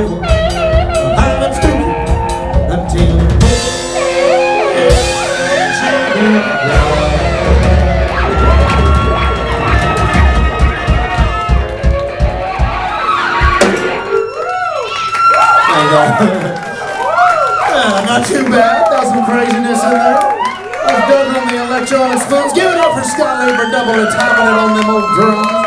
devil Violence to me until yeah, not too bad. Got some craziness in there. I've done on the electronics phones. Give it up for Scott for doubling and it on them old drums.